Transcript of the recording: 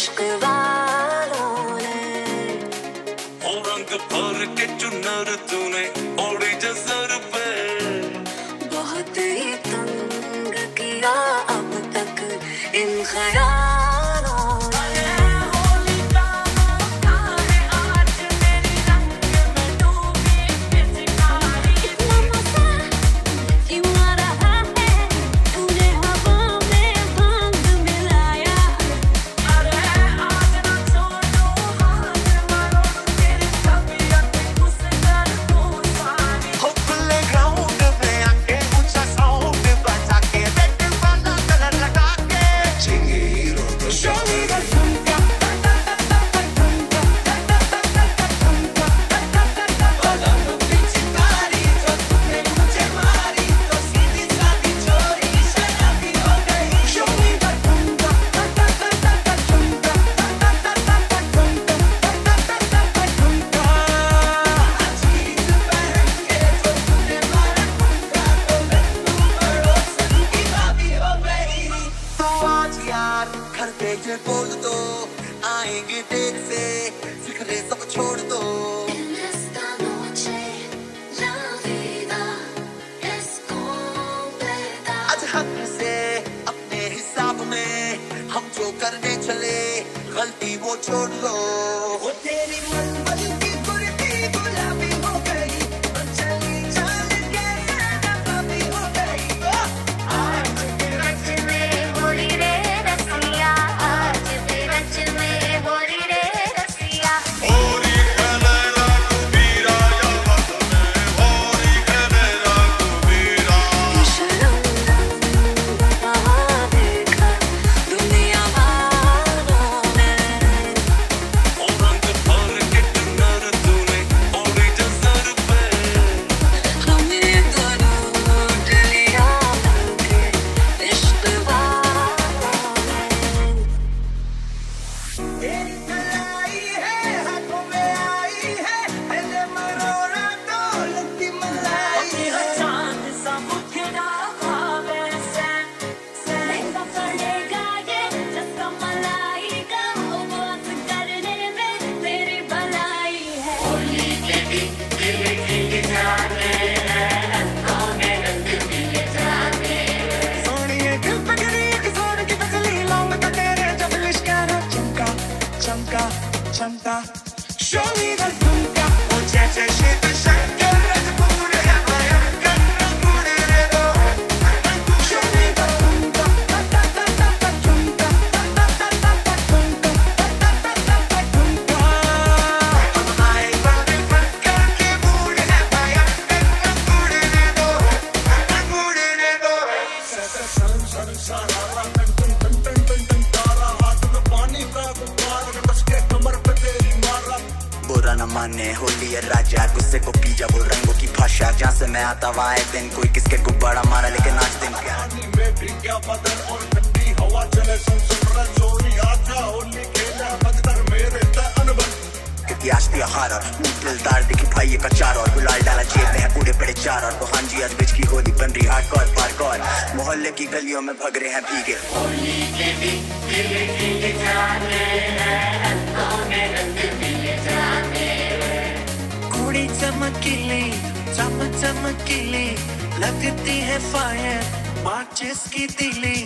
aşkı var घर पे ये बोल दो आएँगे देर से फिक्रे सब छोड़ दो. आज हक से अपने हिसाब में हम जो करने चले गलती वो छोड़ दो वो तेरी 长大，show 的勇敢，我恰恰是个善。बुरा न होली है राजा गुस्से को पी जा वो रंगों की भाषा। जहाँ से मैं आता वहाँ एक दिन कोई किसके गुब्बारा मारा लेकिन आज दिन क्या? और दिलदार दिखी भाई का चार और गुलाल डाला जेब में है पूरे बड़े चार और। वो हाँ जी आज बिच की होली बन रही हार्ड पार कॉर मोहल्ले की गलियों में भग रहे हैं भीगे। कुड़ी चमकीली लगती है फायर माचिस की दिली